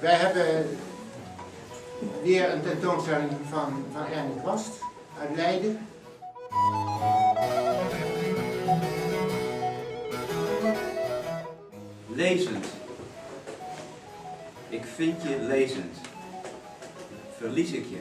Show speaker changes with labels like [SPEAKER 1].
[SPEAKER 1] Wij hebben weer een tentoonstelling van, van Ernie Kwast uit Leiden.
[SPEAKER 2] Lezend. Ik vind je lezend. Verlies ik je.